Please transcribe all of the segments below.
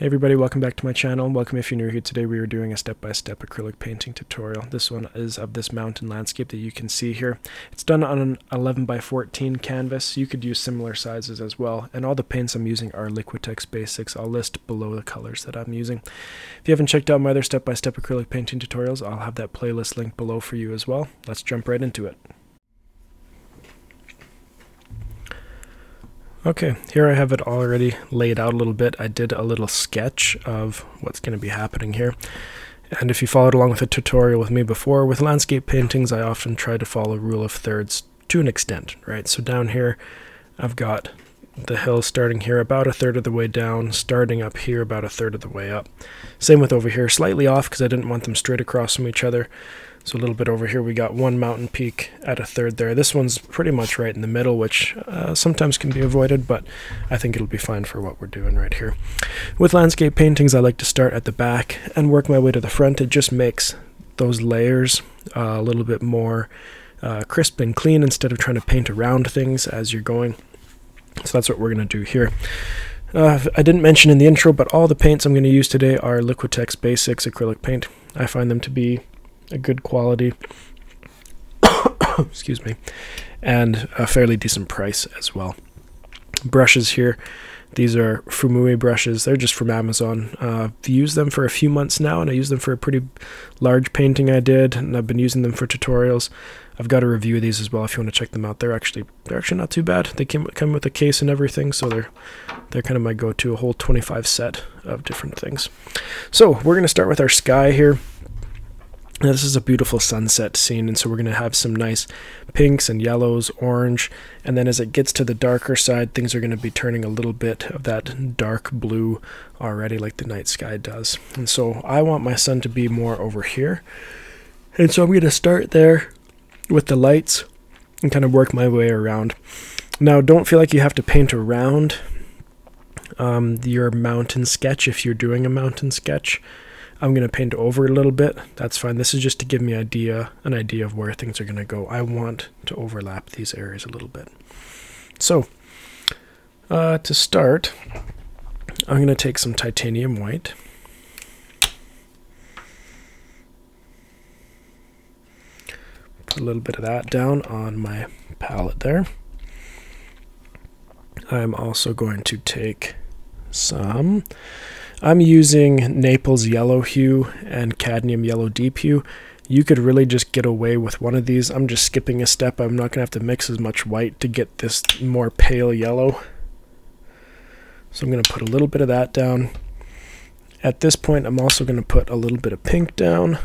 Hey everybody, welcome back to my channel. Welcome if you're new here. Today we are doing a step-by-step -step acrylic painting tutorial. This one is of this mountain landscape that you can see here. It's done on an 11 by 14 canvas. You could use similar sizes as well. And all the paints I'm using are Liquitex Basics. I'll list below the colors that I'm using. If you haven't checked out my other step-by-step -step acrylic painting tutorials, I'll have that playlist link below for you as well. Let's jump right into it. Okay, here I have it already laid out a little bit. I did a little sketch of what's going to be happening here. And if you followed along with a tutorial with me before, with landscape paintings, I often try to follow rule of thirds to an extent, right? So down here, I've got the hill starting here about a third of the way down, starting up here about a third of the way up. Same with over here, slightly off because I didn't want them straight across from each other. So a little bit over here, we got one mountain peak at a third there. This one's pretty much right in the middle, which uh, sometimes can be avoided, but I think it'll be fine for what we're doing right here. With landscape paintings, I like to start at the back and work my way to the front. It just makes those layers uh, a little bit more uh, crisp and clean instead of trying to paint around things as you're going. So that's what we're going to do here. Uh, I didn't mention in the intro, but all the paints I'm going to use today are Liquitex Basics acrylic paint. I find them to be a good quality, excuse me, and a fairly decent price as well. Brushes here, these are Fuumuui brushes. They're just from Amazon. Uh, I've used them for a few months now, and I used them for a pretty large painting I did, and I've been using them for tutorials. I've got a review of these as well if you want to check them out. They're actually they're actually not too bad. They came come with a case and everything, so they're they're kind of my go-to. A whole 25 set of different things. So we're gonna start with our sky here. Now, this is a beautiful sunset scene, and so we're going to have some nice pinks and yellows, orange, and then as it gets to the darker side, things are going to be turning a little bit of that dark blue already, like the night sky does. And so I want my sun to be more over here. And so I'm going to start there with the lights and kind of work my way around. Now, don't feel like you have to paint around um, your mountain sketch if you're doing a mountain sketch. I'm going to paint over a little bit. That's fine. This is just to give me idea an idea of where things are going to go. I want to overlap these areas a little bit. So, uh, to start, I'm going to take some titanium white. Put a little bit of that down on my palette there. I'm also going to take some I'm using Naples Yellow Hue and Cadmium Yellow Deep Hue. You could really just get away with one of these. I'm just skipping a step. I'm not going to have to mix as much white to get this more pale yellow. So I'm going to put a little bit of that down. At this point, I'm also going to put a little bit of pink down.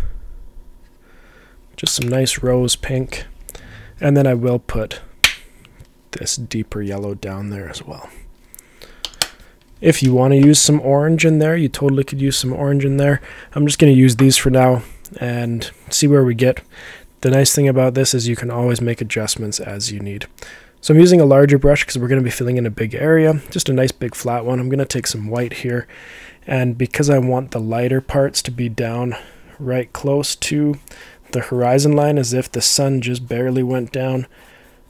Just some nice rose pink. And then I will put this deeper yellow down there as well. If you want to use some orange in there, you totally could use some orange in there. I'm just going to use these for now and see where we get. The nice thing about this is you can always make adjustments as you need. So I'm using a larger brush because we're going to be filling in a big area, just a nice big flat one. I'm going to take some white here, and because I want the lighter parts to be down right close to the horizon line as if the sun just barely went down,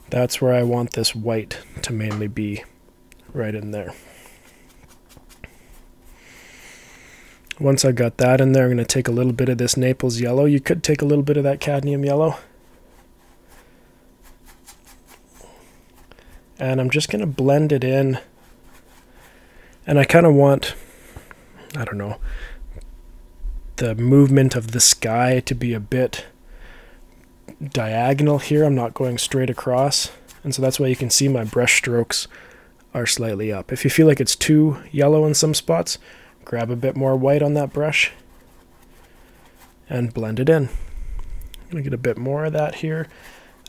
that's where I want this white to mainly be right in there. Once I got that in there, I'm going to take a little bit of this Naples yellow. You could take a little bit of that cadmium yellow. And I'm just going to blend it in. And I kind of want, I don't know, the movement of the sky to be a bit diagonal here. I'm not going straight across. And so that's why you can see my brush strokes are slightly up. If you feel like it's too yellow in some spots, grab a bit more white on that brush and blend it in. I'm to get a bit more of that here.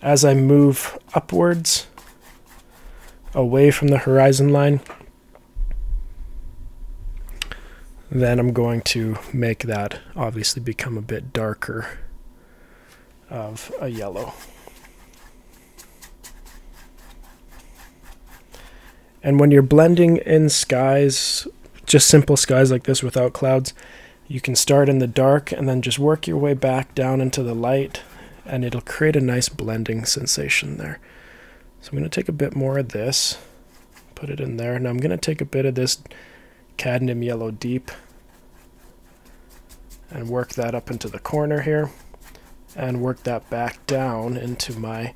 As I move upwards, away from the horizon line, then I'm going to make that obviously become a bit darker of a yellow. And when you're blending in skies just simple skies like this without clouds, you can start in the dark and then just work your way back down into the light and it'll create a nice blending sensation there. So I'm going to take a bit more of this, put it in there. Now I'm going to take a bit of this cadmium yellow deep and work that up into the corner here and work that back down into my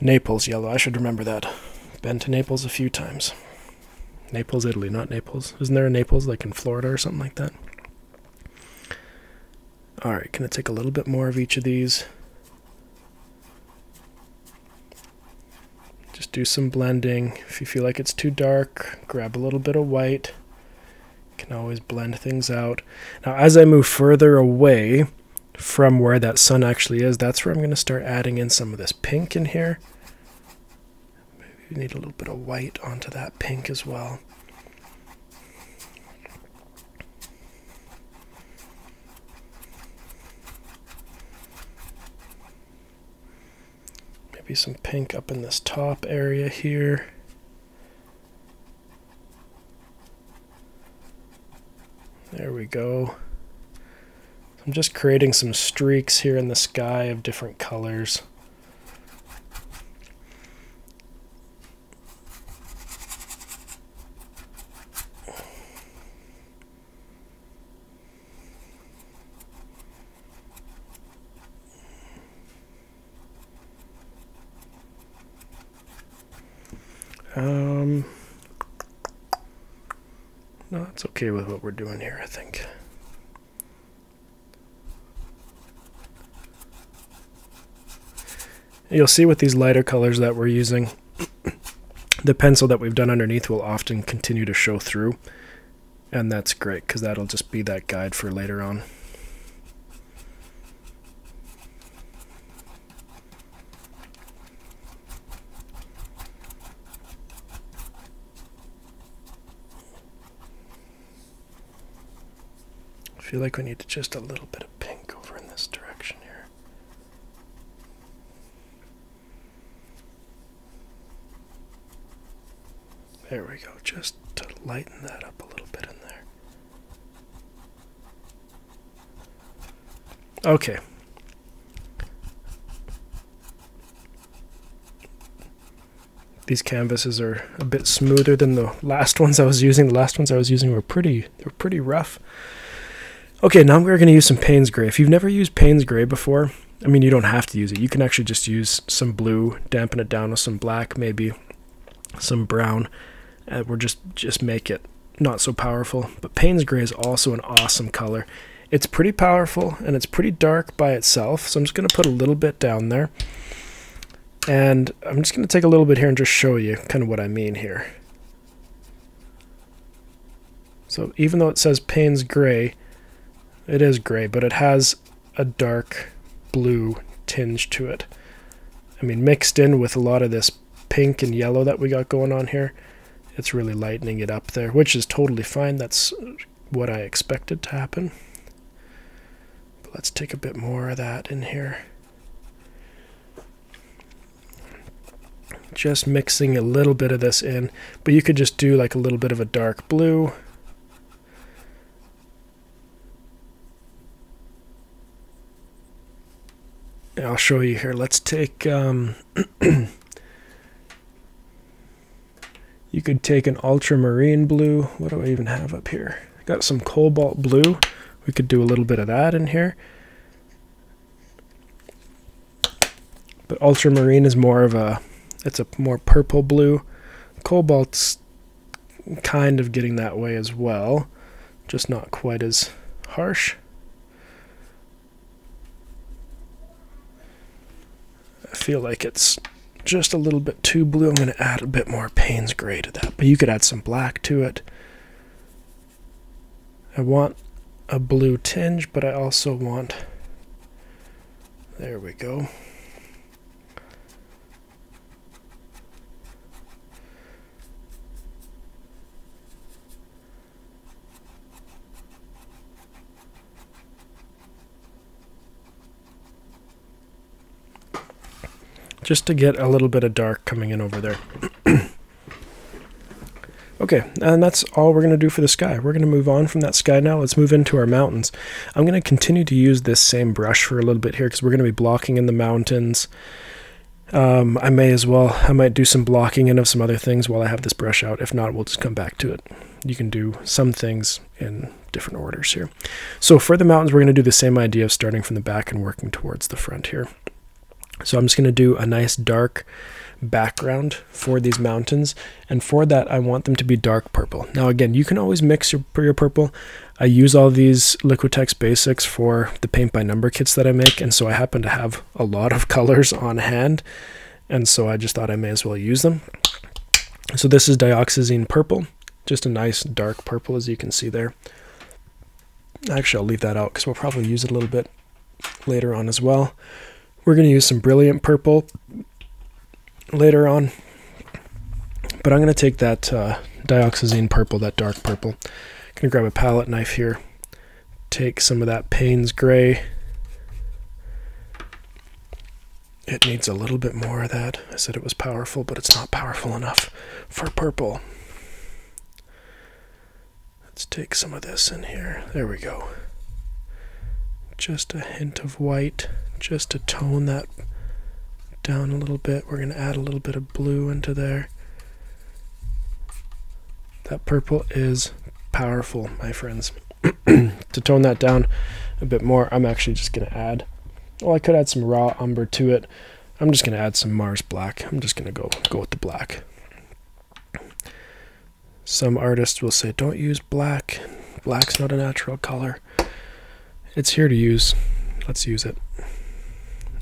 Naples yellow. I should remember that. Been to Naples a few times. Naples, Italy, not Naples. Isn't there a Naples like in Florida or something like that? Alright, gonna take a little bit more of each of these. Just do some blending. If you feel like it's too dark, grab a little bit of white. You can always blend things out. Now, as I move further away from where that sun actually is, that's where I'm going to start adding in some of this pink in here. We need a little bit of white onto that pink as well. Maybe some pink up in this top area here. There we go. I'm just creating some streaks here in the sky of different colors. Um, no, it's okay with what we're doing here, I think. You'll see with these lighter colors that we're using, the pencil that we've done underneath will often continue to show through. And that's great because that'll just be that guide for later on. Feel like we need just a little bit of pink over in this direction here. There we go, just to lighten that up a little bit in there. Okay. These canvases are a bit smoother than the last ones I was using. The last ones I was using were pretty, they were pretty rough. Okay, now we're going to use some Payne's Gray. If you've never used Payne's Gray before, I mean, you don't have to use it. You can actually just use some blue, dampen it down with some black, maybe some brown, and we're just just make it not so powerful. But Payne's Gray is also an awesome color. It's pretty powerful and it's pretty dark by itself. So I'm just going to put a little bit down there. And I'm just going to take a little bit here and just show you kind of what I mean here. So even though it says Payne's Gray, it is gray, but it has a dark blue tinge to it. I mean, mixed in with a lot of this pink and yellow that we got going on here, it's really lightening it up there, which is totally fine. That's what I expected to happen. But let's take a bit more of that in here. Just mixing a little bit of this in, but you could just do like a little bit of a dark blue I'll show you here. Let's take, um, you could take an ultramarine blue. What do I even have up here? Got some cobalt blue. We could do a little bit of that in here. But ultramarine is more of a, it's a more purple blue. Cobalt's kind of getting that way as well, just not quite as harsh. I feel like it's just a little bit too blue. I'm going to add a bit more Payne's Gray to that, but you could add some black to it. I want a blue tinge, but I also want, there we go. Just to get a little bit of dark coming in over there. okay, and that's all we're going to do for the sky. We're going to move on from that sky now. Let's move into our mountains. I'm going to continue to use this same brush for a little bit here because we're going to be blocking in the mountains Um, I may as well. I might do some blocking in of some other things while I have this brush out. If not, we'll just come back to it. You can do some things in different orders here. So for the mountains, we're going to do the same idea of starting from the back and working towards the front here. So I'm just going to do a nice dark background for these mountains and for that I want them to be dark purple. Now again you can always mix your, your purple. I use all these Liquitex basics for the paint by number kits that I make and so I happen to have a lot of colors on hand and so I just thought I may as well use them. So this is dioxazine purple just a nice dark purple as you can see there. Actually, I'll leave that out because we'll probably use it a little bit later on as well. We're going to use some brilliant purple later on. But I'm going to take that uh, dioxazine purple, that dark purple. I'm going to grab a palette knife here. Take some of that Payne's gray. It needs a little bit more of that. I said it was powerful, but it's not powerful enough for purple. Let's take some of this in here. There we go. Just a hint of white, just to tone that down a little bit. We're going to add a little bit of blue into there. That purple is powerful, my friends. to tone that down a bit more, I'm actually just going to add, well, I could add some raw umber to it. I'm just going to add some Mars black. I'm just going to go go with the black. Some artists will say, don't use black. Black's not a natural color. It's here to use. Let's use it.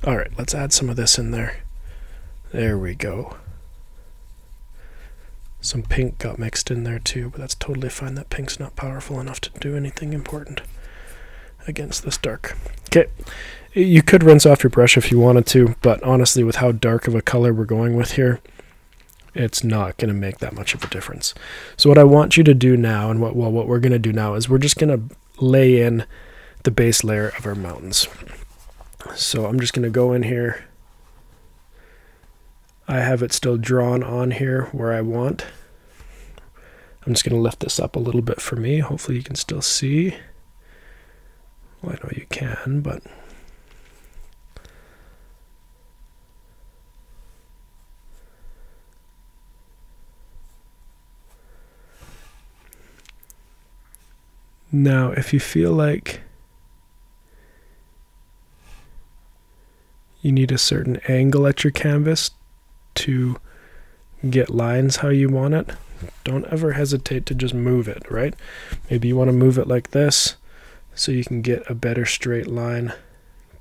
All right, let's add some of this in there. There we go. Some pink got mixed in there too, but that's totally fine. That pink's not powerful enough to do anything important against this dark. Okay, you could rinse off your brush if you wanted to, but honestly, with how dark of a color we're going with here, it's not going to make that much of a difference. So what I want you to do now, and what well, what we're going to do now is we're just going to lay in the base layer of our mountains. So I'm just going to go in here. I have it still drawn on here where I want. I'm just going to lift this up a little bit for me. Hopefully you can still see. Well, I know you can, but Now, if you feel like you need a certain angle at your canvas to get lines how you want it, don't ever hesitate to just move it, right? Maybe you want to move it like this so you can get a better straight line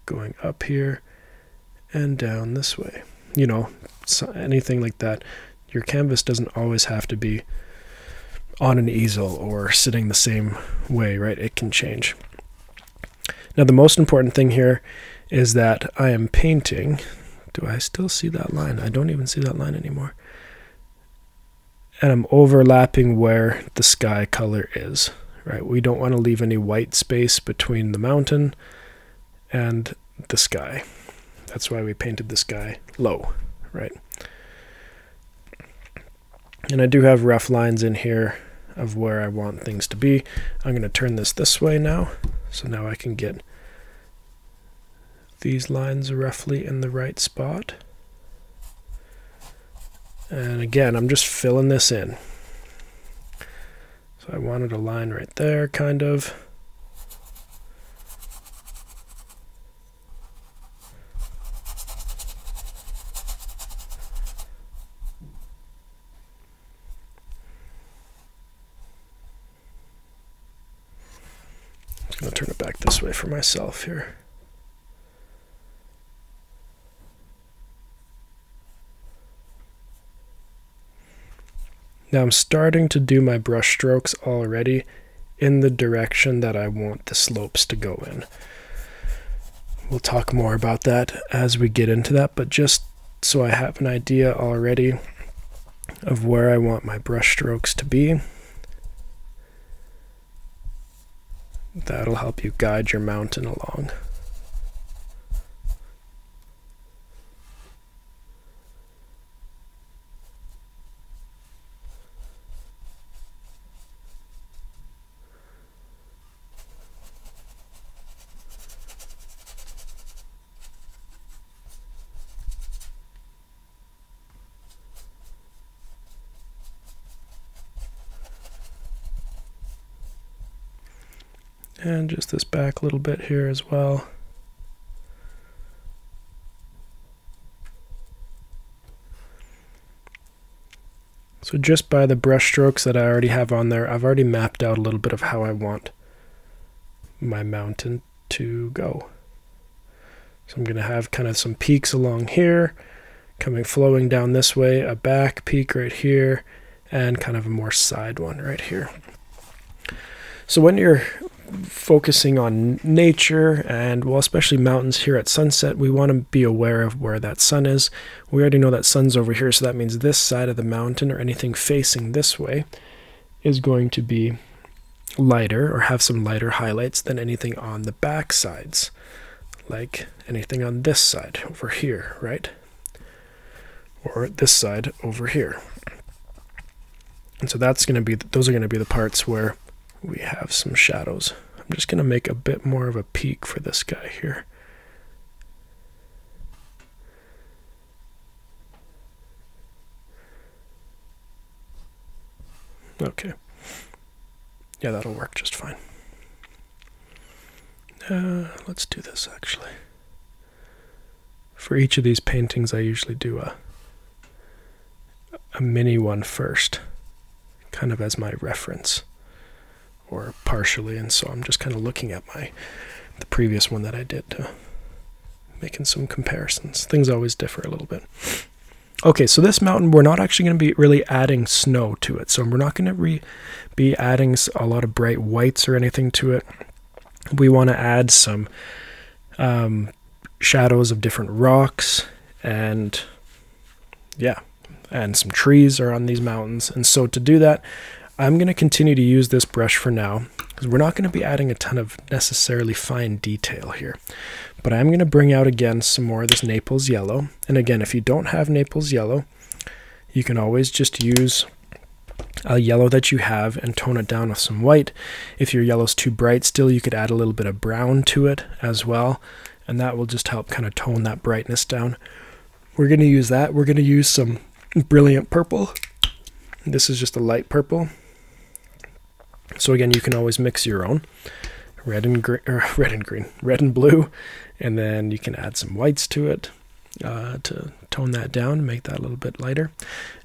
going up here and down this way. You know, anything like that. Your canvas doesn't always have to be on an easel or sitting the same way, right? It can change. Now, the most important thing here is that I am painting. Do I still see that line? I don't even see that line anymore. And I'm overlapping where the sky color is, right? We don't want to leave any white space between the mountain and the sky. That's why we painted the sky low, right? And I do have rough lines in here of where I want things to be. I'm going to turn this this way now. So now I can get these lines roughly in the right spot. And again, I'm just filling this in. So I wanted a line right there, kind of. I'm going to turn it back this way for myself here. Now I'm starting to do my brush strokes already in the direction that I want the slopes to go in. We'll talk more about that as we get into that, but just so I have an idea already of where I want my brush strokes to be. That'll help you guide your mountain along. And just this back little bit here as well. So just by the brush strokes that I already have on there, I've already mapped out a little bit of how I want my mountain to go. So I'm going to have kind of some peaks along here, coming flowing down this way, a back peak right here, and kind of a more side one right here. So when you're focusing on nature and well especially mountains here at sunset we want to be aware of where that sun is. We already know that sun's over here so that means this side of the mountain or anything facing this way is going to be lighter or have some lighter highlights than anything on the back sides like anything on this side over here right? Or this side over here. And so that's going to be those are going to be the parts where we have some shadows. I'm just going to make a bit more of a peak for this guy here. Okay. Yeah, that'll work just fine. Uh, let's do this actually. For each of these paintings, I usually do a a mini one first, kind of as my reference or partially, and so I'm just kind of looking at my the previous one that I did to making some comparisons. Things always differ a little bit. Okay, so this mountain, we're not actually going to be really adding snow to it. So we're not going to be adding a lot of bright whites or anything to it. We want to add some um, shadows of different rocks and yeah, and some trees are on these mountains. And so to do that, I'm going to continue to use this brush for now because we're not going to be adding a ton of necessarily fine detail here. But I'm going to bring out again some more of this Naples yellow. And again, if you don't have Naples yellow, you can always just use a yellow that you have and tone it down with some white. If your yellow's too bright still, you could add a little bit of brown to it as well. And that will just help kind of tone that brightness down. We're going to use that. We're going to use some brilliant purple. This is just a light purple. So again, you can always mix your own red and green, red and green, red and blue, and then you can add some whites to it uh, to tone that down, make that a little bit lighter.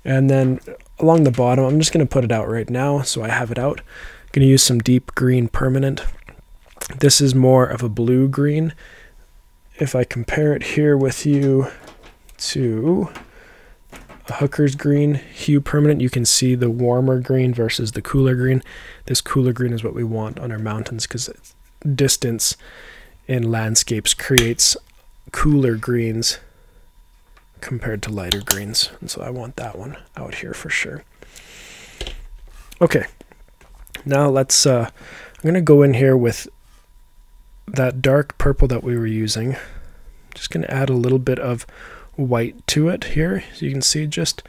And then along the bottom, I'm just going to put it out right now, so I have it out. I'm going to use some deep green permanent. This is more of a blue green. If I compare it here with you to Hooker's green hue permanent, you can see the warmer green versus the cooler green. This cooler green is what we want on our mountains because distance in landscapes creates cooler greens compared to lighter greens. And so I want that one out here for sure. Okay, now let's, uh, I'm to go in here with that dark purple that we were using. Just to add a little bit of white to it here. So you can see just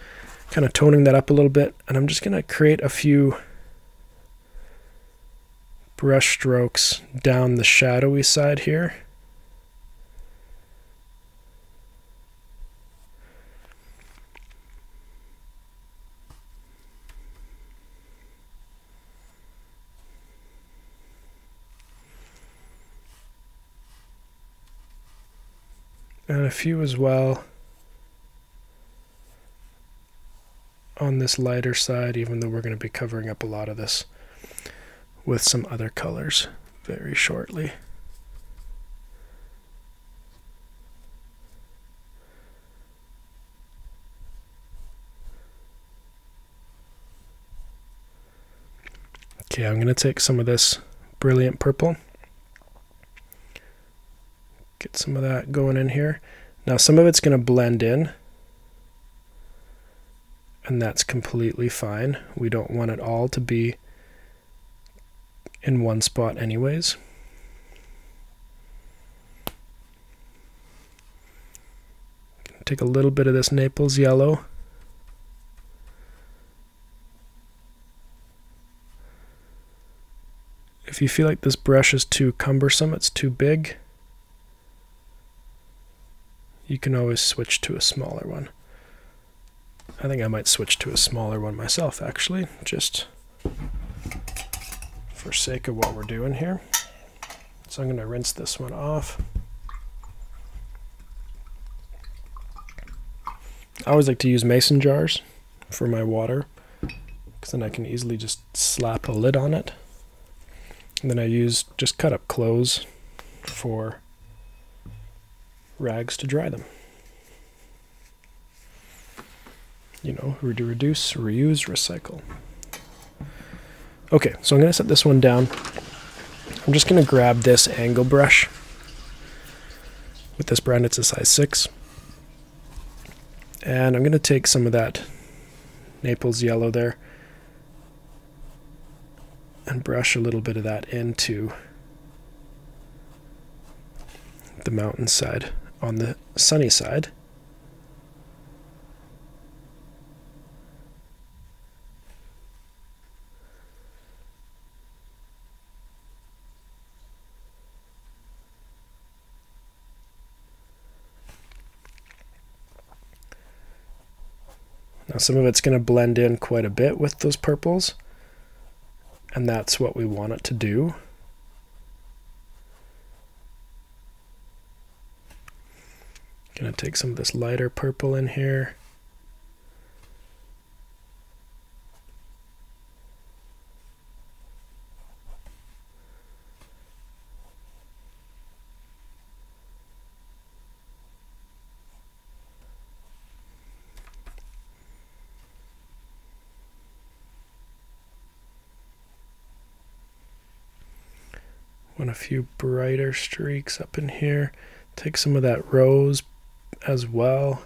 kind of toning that up a little bit. And I'm just going to create a few brush strokes down the shadowy side here. and a few as well on this lighter side, even though we're going to be covering up a lot of this with some other colors very shortly. Okay, I'm going to take some of this brilliant purple, get some of that going in here. Now some of it's going to blend in, and that's completely fine. We don't want it all to be in one spot anyways. Take a little bit of this Naples yellow. If you feel like this brush is too cumbersome, it's too big, you can always switch to a smaller one. I think I might switch to a smaller one myself, actually, just for sake of what we're doing here. So I'm going to rinse this one off. I always like to use mason jars for my water because then I can easily just slap a lid on it. And then I use just cut up clothes for rags to dry them. You know, reduce, reuse, recycle. Okay, so I'm going to set this one down. I'm just going to grab this angle brush. With this brand, it's a size 6. And I'm going to take some of that Naples yellow there and brush a little bit of that into the mountainside on the sunny side. Now some of it's going to blend in quite a bit with those purples, and that's what we want it to do. Going to take some of this lighter purple in here. A few brighter streaks up in here. Take some of that rose as well.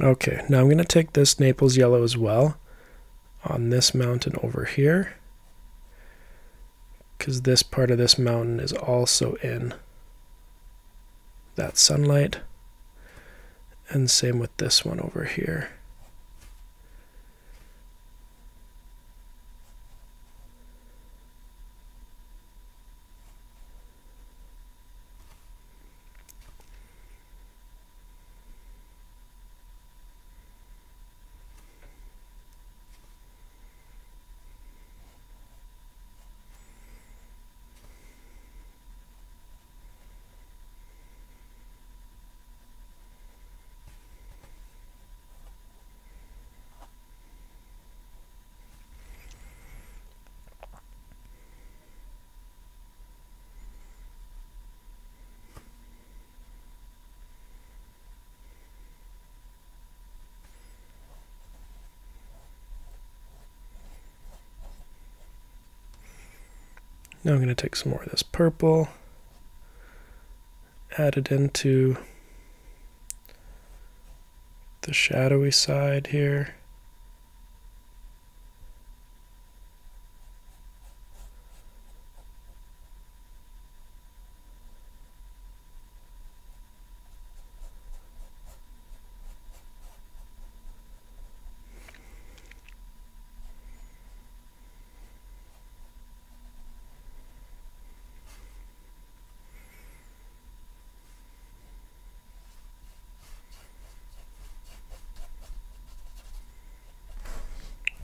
Okay, now I'm going to take this Naples yellow as well on this mountain over here because this part of this mountain is also in that sunlight and same with this one over here. Now I'm going to take some more of this purple, add it into the shadowy side here.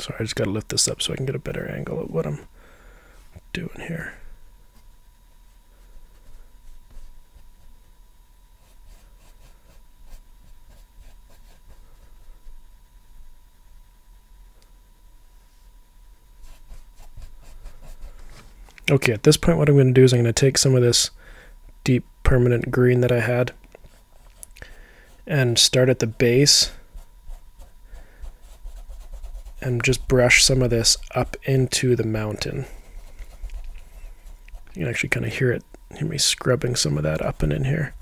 Sorry, I just got to lift this up so I can get a better angle at what I'm doing here. Okay, at this point what I'm going to do is I'm going to take some of this deep permanent green that I had and start at the base and just brush some of this up into the mountain. You can actually kind of hear it hear me scrubbing some of that up and in here.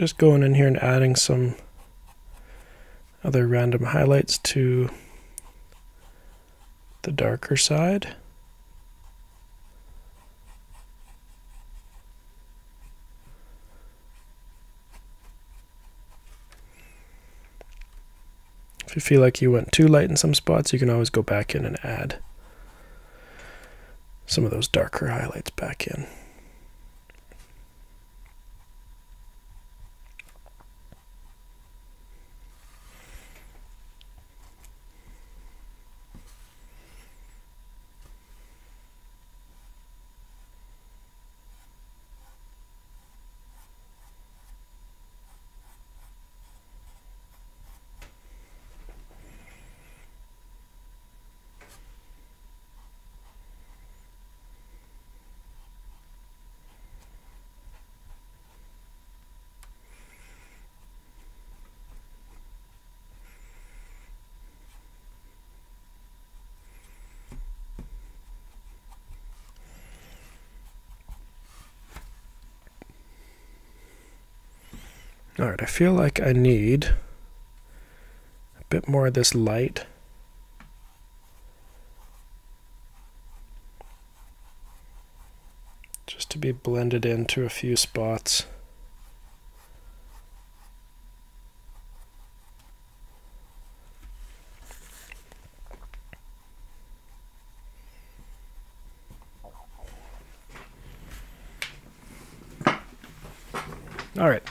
Just going in here and adding some other random highlights to the darker side. If you feel like you went too light in some spots, you can always go back in and add some of those darker highlights back in. All right, I feel like I need a bit more of this light. Just to be blended into a few spots. All right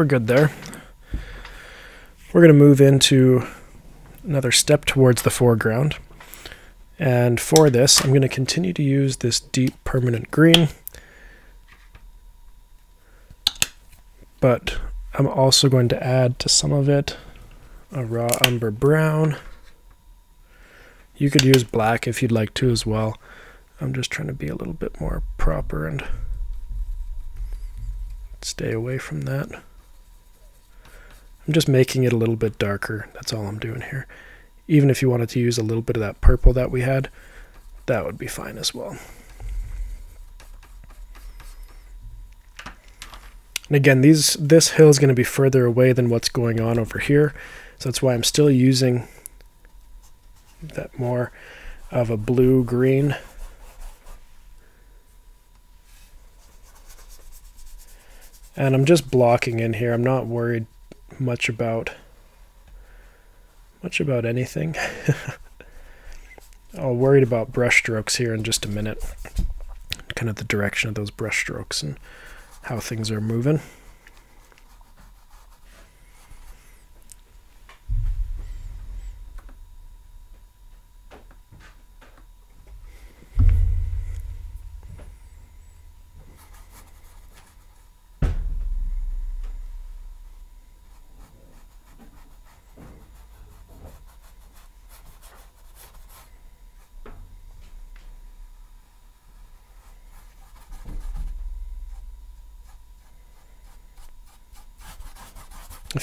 we're good there. We're going to move into another step towards the foreground. And for this, I'm going to continue to use this deep permanent green. But I'm also going to add to some of it a raw umber brown. You could use black if you'd like to as well. I'm just trying to be a little bit more proper and stay away from that. I'm just making it a little bit darker. That's all I'm doing here. Even if you wanted to use a little bit of that purple that we had, that would be fine as well. And again, these this hill is going to be further away than what's going on over here. So that's why I'm still using that more of a blue-green. And I'm just blocking in here. I'm not worried much about much about anything. I'll worried about brush strokes here in just a minute. Kind of the direction of those brush strokes and how things are moving.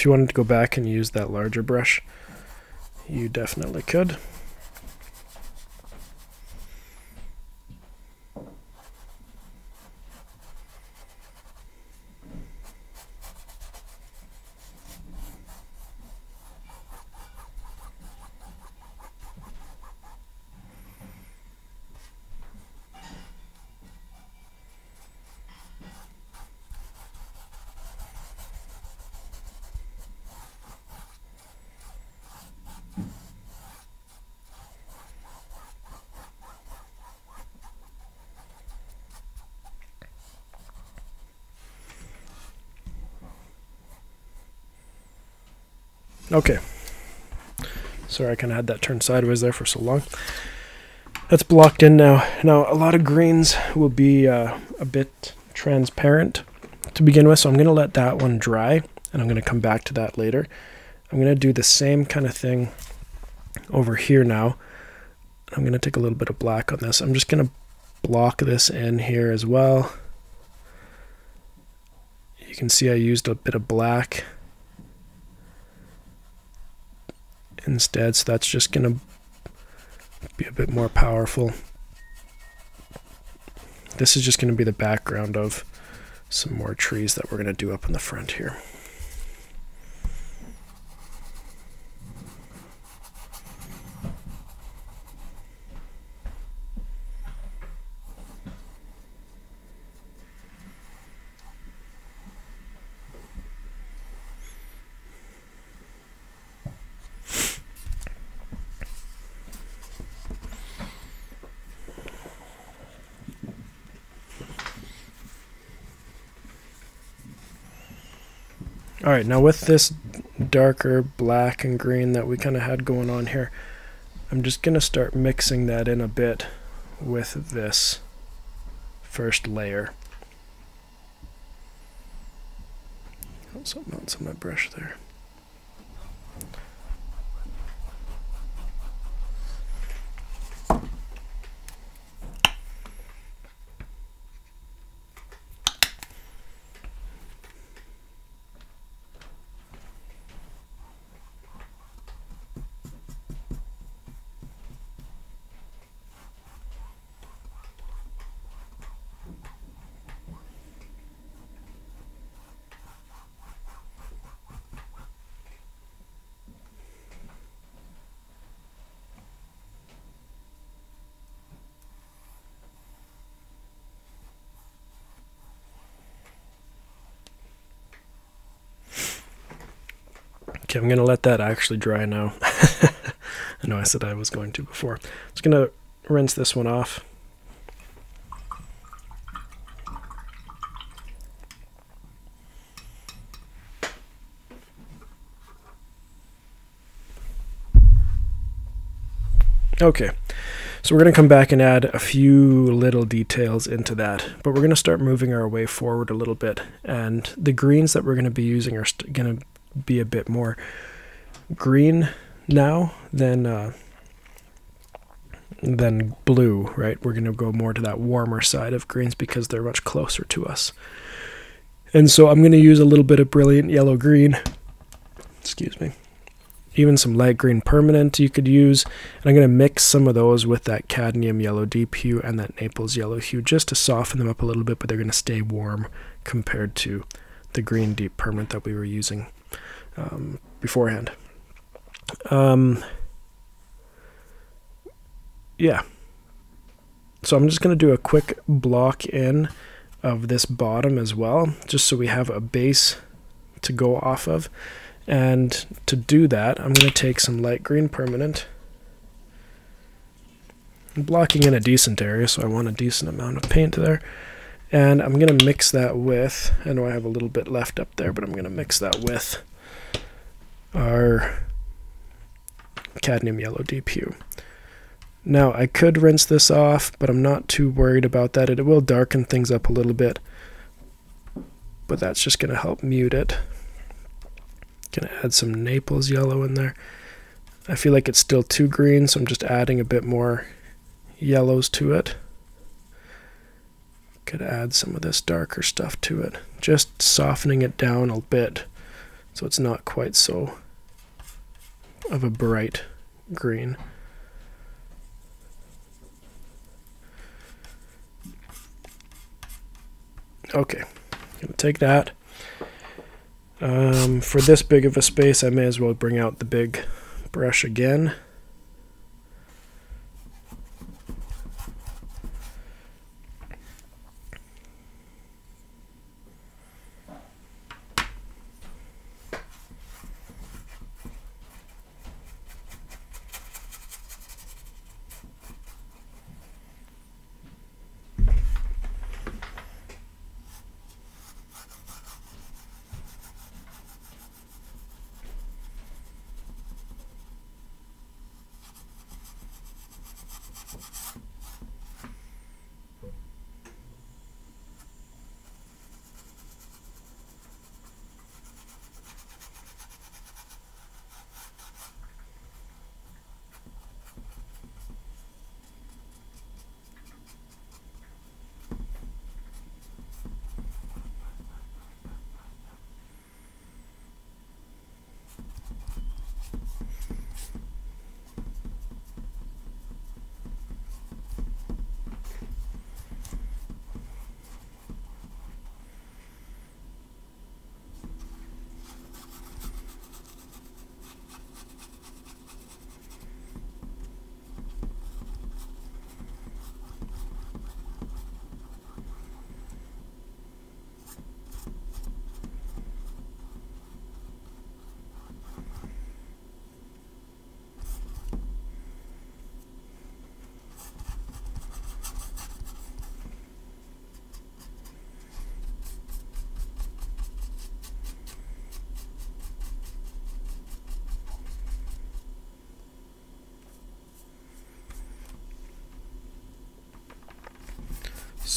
You wanted to go back and use that larger brush, you definitely could. Okay. Sorry, I kind of had that turned sideways there for so long. That's blocked in now. Now, a lot of greens will be uh, a bit transparent to begin with, so I'm going to let that one dry, and I'm going to come back to that later. I'm going to do the same kind of thing over here now. I'm going to take a little bit of black on this. I'm just going to block this in here as well. You can see I used a bit of black instead, so that's just going to be a bit more powerful. This is just going to be the background of some more trees that we're going to do up in the front here. All right, now with this darker black and green that we kind of had going on here, I'm just going to start mixing that in a bit with this first layer. Oh, something else on my brush there. Okay, I'm going to let that actually dry now. I know I said I was going to before. I'm just going to rinse this one off. Okay, so we're going to come back and add a few little details into that, but we're going to start moving our way forward a little bit. And the greens that we're going to be using are going to be a bit more green now than uh, than blue, right? We're going to go more to that warmer side of greens because they're much closer to us. And so I'm going to use a little bit of brilliant yellow green. Excuse me. Even some light green permanent you could use. And I'm going to mix some of those with that cadmium yellow deep hue and that Naples yellow hue just to soften them up a little bit, but they're going to stay warm compared to the green deep permanent that we were using um, beforehand. Um, yeah. So I'm just going to do a quick block in of this bottom as well, just so we have a base to go off of. And to do that, I'm going to take some light green permanent. I'm blocking in a decent area, so I want a decent amount of paint there. And I'm going to mix that with, I know I have a little bit left up there, but I'm going to mix that with our cadmium yellow hue. Now I could rinse this off, but I'm not too worried about that. It will darken things up a little bit, but that's just going to help mute it. To add some Naples yellow in there. I feel like it's still too green, so I'm just adding a bit more yellows to it. Could add some of this darker stuff to it, just softening it down a bit so it's not quite so of a bright green. Okay, gonna take that. Um, for this big of a space, I may as well bring out the big brush again.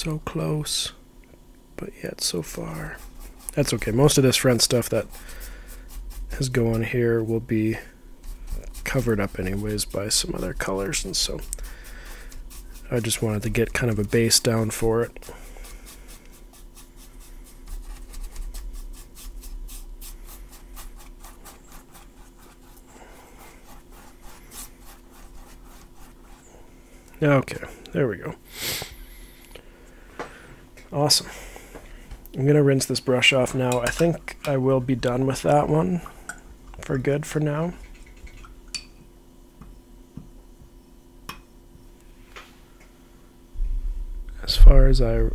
So close, but yet so far. That's okay. Most of this front stuff that is going here will be covered up anyways by some other colors and so I just wanted to get kind of a base down for it. Okay, there we go. Awesome. I'm going to rinse this brush off now. I think I will be done with that one for good for now. As far as I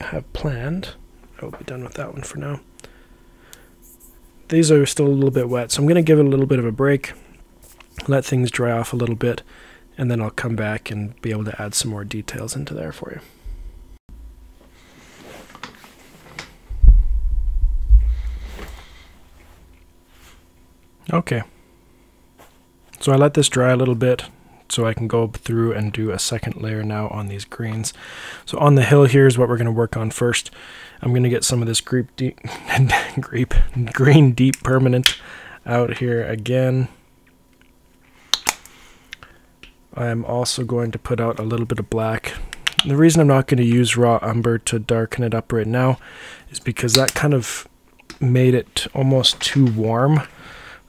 have planned, I will be done with that one for now. These are still a little bit wet, so I'm going to give it a little bit of a break, let things dry off a little bit, and then I'll come back and be able to add some more details into there for you. Okay. So I let this dry a little bit so I can go through and do a second layer now on these greens. So on the hill here is what we're going to work on first. I'm going to get some of this deep, green deep permanent out here again. I'm also going to put out a little bit of black. The reason I'm not going to use raw umber to darken it up right now is because that kind of made it almost too warm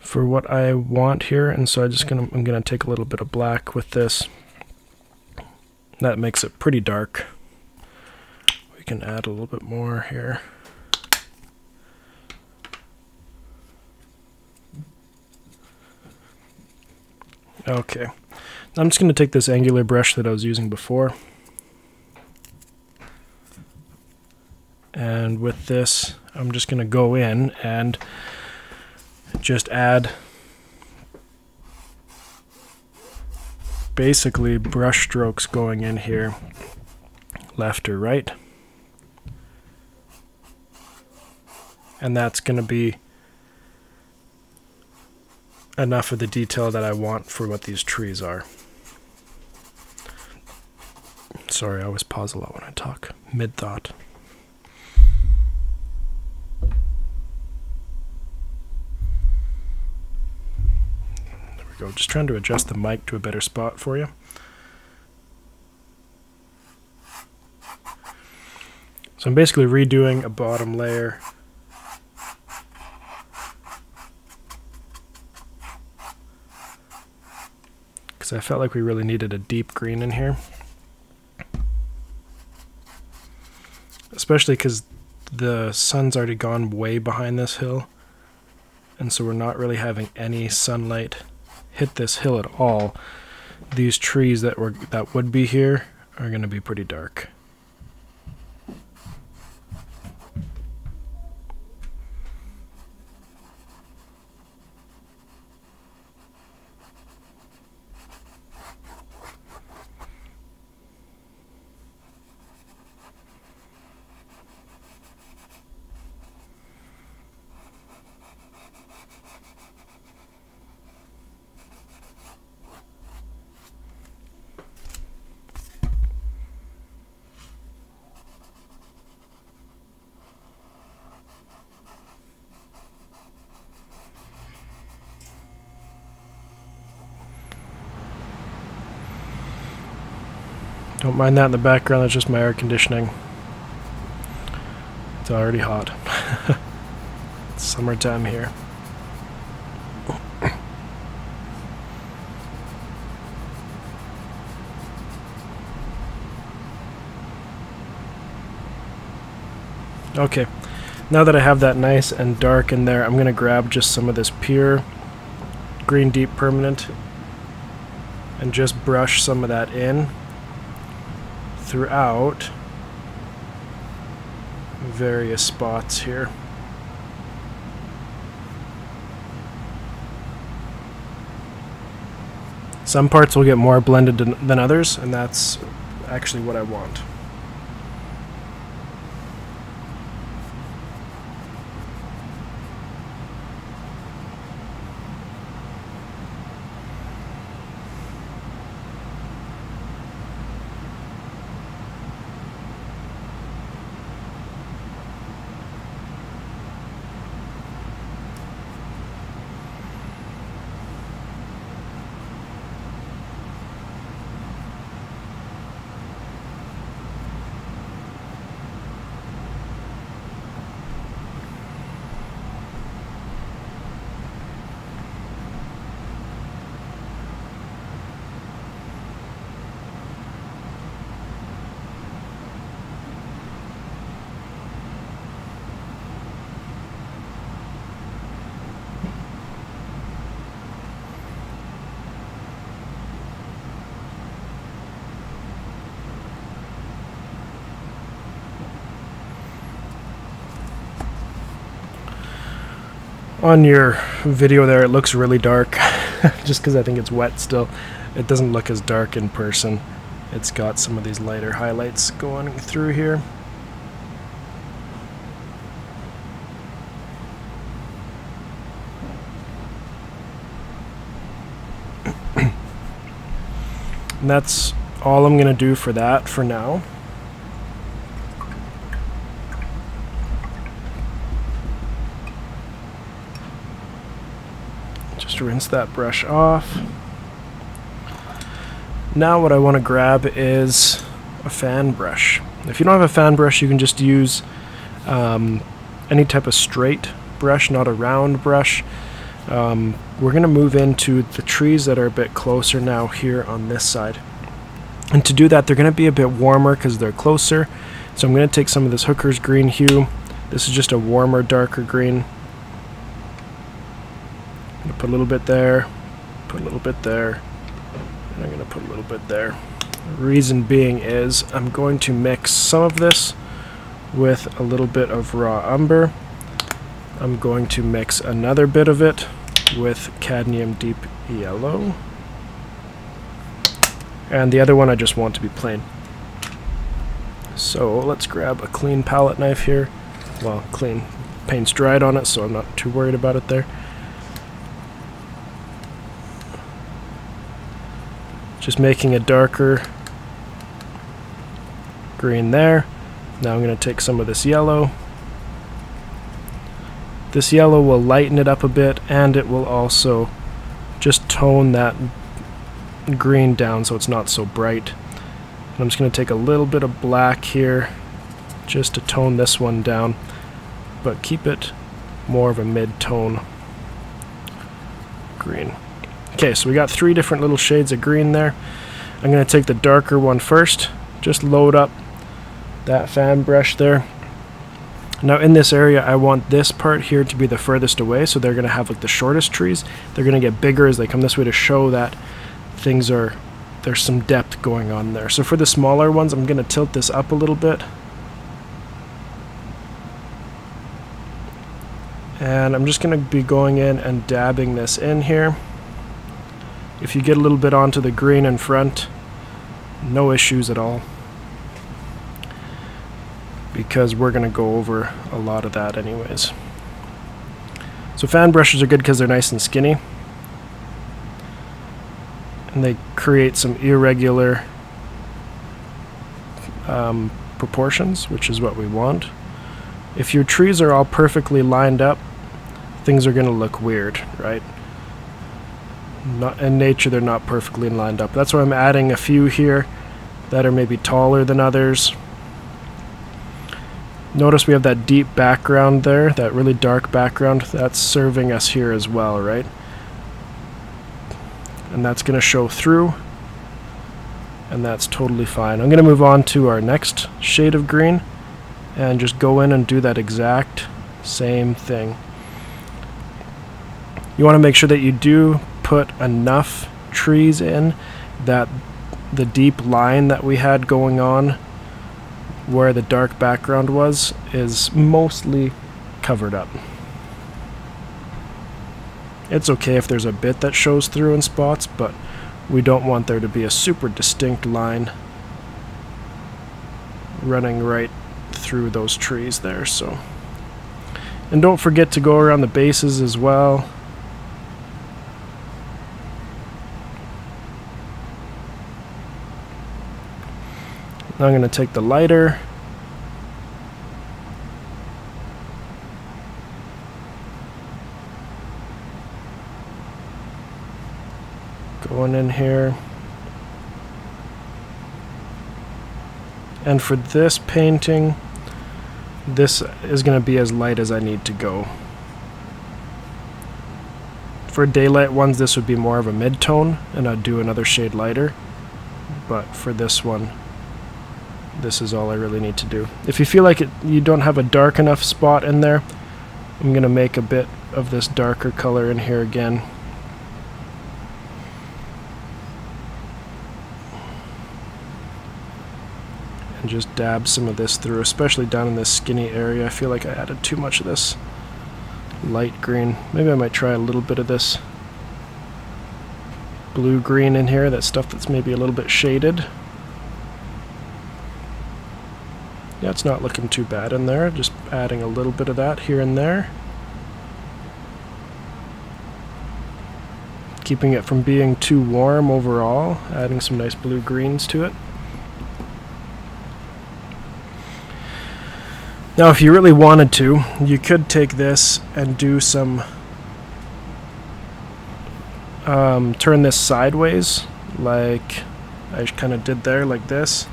for what I want here and so I just gonna I'm gonna take a little bit of black with this. That makes it pretty dark. We can add a little bit more here. Okay. I'm just going to take this angular brush that I was using before. And with this I'm just going to go in and just add basically brush strokes going in here left or right and that's going to be enough of the detail that I want for what these trees are. Sorry, I always pause a lot when I talk, mid-thought. We go. Just trying to adjust the mic to a better spot for you. So I'm basically redoing a bottom layer. Because I felt like we really needed a deep green in here. Especially because the sun's already gone way behind this hill. And so we're not really having any sunlight hit this hill at all, these trees that were that would be here are going to be pretty dark. Don't mind that in the background, that's just my air conditioning. It's already hot. it's summertime here. Okay, now that I have that nice and dark in there, I'm going to grab just some of this pure green deep permanent and just brush some of that in throughout various spots here. Some parts will get more blended than others, and that's actually what I want. On your video there it looks really dark. Just because I think it's wet still. It doesn't look as dark in person. It's got some of these lighter highlights going through here. And that's all I'm gonna do for that for now Rinse that brush off. Now what I want to grab is a fan brush. If you don't have a fan brush, you can just use um, any type of straight brush, not a round brush. Um, we're going to move into the trees that are a bit closer now here on this side. And to do that, they're going to be a bit warmer because they're closer. So I'm going to take some of this Hooker's green hue. This is just a warmer, darker green put a little bit there, put a little bit there, and I'm to put a little bit there. reason being is I'm going to mix some of this with a little bit of raw umber. I'm going to mix another bit of it with cadmium deep yellow. And the other one I just want to be plain. So let's grab a clean palette knife here. Well, clean. Paint's dried on it, so I'm not too worried about it there. Just making a darker green there. Now I'm going to take some of this yellow. This yellow will lighten it up a bit and it will also just tone that green down so it's not so bright. And I'm just going to take a little bit of black here just to tone this one down but keep it more of a mid-tone green. Okay, so we got three different little shades of green there. I'm going to take the darker one first. Just load up that fan brush there. Now in this area, I want this part here to be the furthest away, so they're going to have like the shortest trees. They're going to get bigger as they come this way to show that things are, there's some depth going on there. So for the smaller ones, I'm going to tilt this up a little bit. And I'm just going to be going in and dabbing this in here. If you get a little bit onto the green in front, no issues at all. Because we're going to go over a lot of that anyways. So fan brushes are good because they're nice and skinny. And they create some irregular um, proportions, which is what we want. If your trees are all perfectly lined up, things are going to look weird, right? Not in nature they're not perfectly lined up. That's why I'm adding a few here that are maybe taller than others. Notice we have that deep background there, that really dark background. That's serving us here as well, right? And that's going to show through. And that's totally fine. I'm going to move on to our next shade of green and just go in and do that exact same thing. You want to make sure that you do put enough trees in that the deep line that we had going on where the dark background was is mostly covered up. It's okay if there's a bit that shows through in spots, but we don't want there to be a super distinct line running right through those trees there, so. And don't forget to go around the bases as well. Now I'm going to take the lighter. Going in here. And for this painting this is going to be as light as I need to go. For daylight ones this would be more of a mid-tone and I'd do another shade lighter. But for this one this is all I really need to do. If you feel like it, you don't have a dark enough spot in there, I'm going to make a bit of this darker color in here again. And just dab some of this through, especially down in this skinny area. I feel like I added too much of this light green. Maybe I might try a little bit of this blue green in here, that stuff that's maybe a little bit shaded. Yeah, it's not looking too bad in there, just adding a little bit of that here and there. Keeping it from being too warm overall, adding some nice blue greens to it. Now if you really wanted to, you could take this and do some um, turn this sideways like I kind of did there like this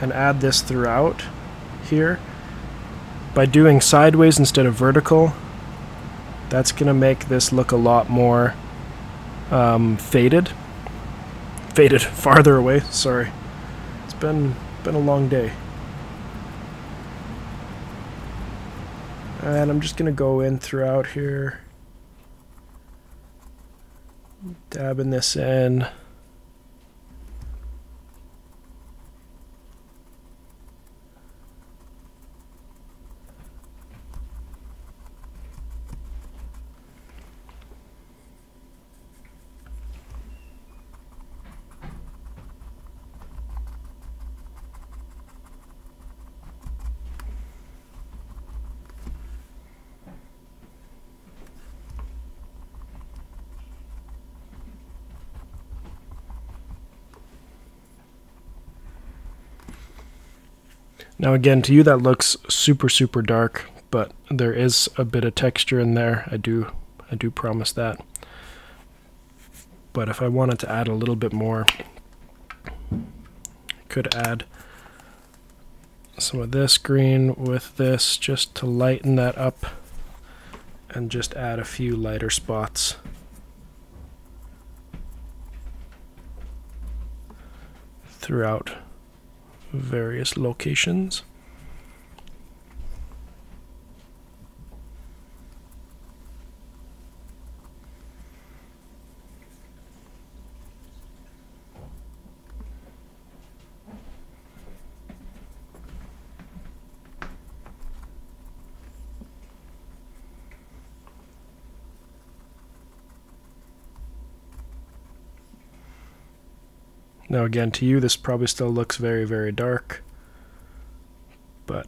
and add this throughout here by doing sideways instead of vertical that's gonna make this look a lot more um, faded faded farther away sorry it's been been a long day And I'm just going to go in throughout here. Dabbing this in. Now again, to you that looks super, super dark, but there is a bit of texture in there. I do, I do promise that. But if I wanted to add a little bit more, I could add some of this green with this just to lighten that up and just add a few lighter spots. throughout various locations. Now again, to you this probably still looks very, very dark, but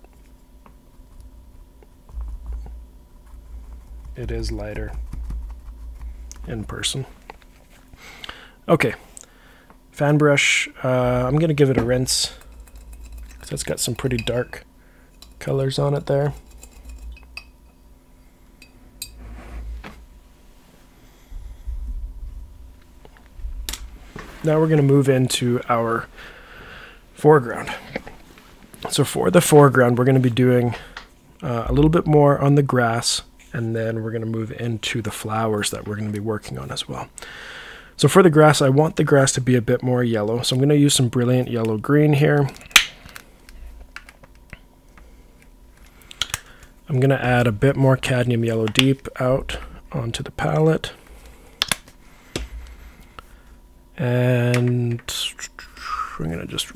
it is lighter in person. Okay, fan brush, uh, I'm going to give it a rinse because it's got some pretty dark colors on it there. Now we're going to move into our foreground. So for the foreground, we're going to be doing uh, a little bit more on the grass, and then we're going to move into the flowers that we're going to be working on as well. So for the grass, I want the grass to be a bit more yellow. So I'm going to use some brilliant yellow green here. I'm going to add a bit more cadmium yellow deep out onto the palette. And we're going to just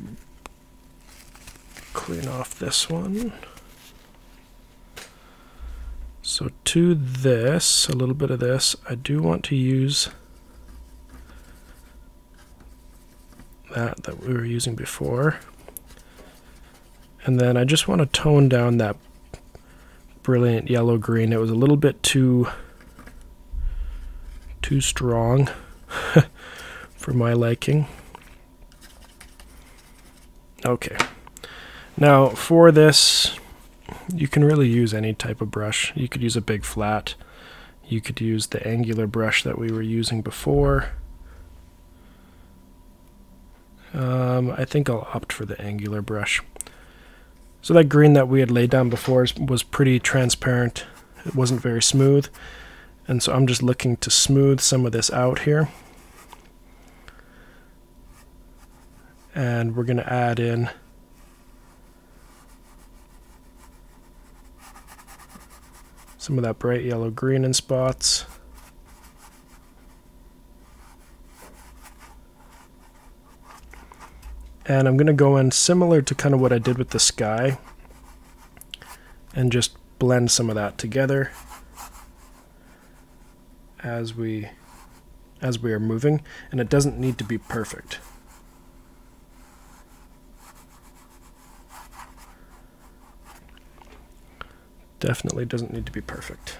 clean off this one. So to this, a little bit of this, I do want to use that that we were using before. And then I just want to tone down that brilliant yellow green. It was a little bit too too strong. for my liking. Okay. Now for this, you can really use any type of brush. You could use a big flat. You could use the angular brush that we were using before. Um, I think I'll opt for the angular brush. So that green that we had laid down before was pretty transparent. It wasn't very smooth. And so I'm just looking to smooth some of this out here. And we're going to add in some of that bright yellow green in spots. And I'm going to go in similar to kind of what I did with the sky and just blend some of that together as we as we are moving and it doesn't need to be perfect. Definitely doesn't need to be perfect.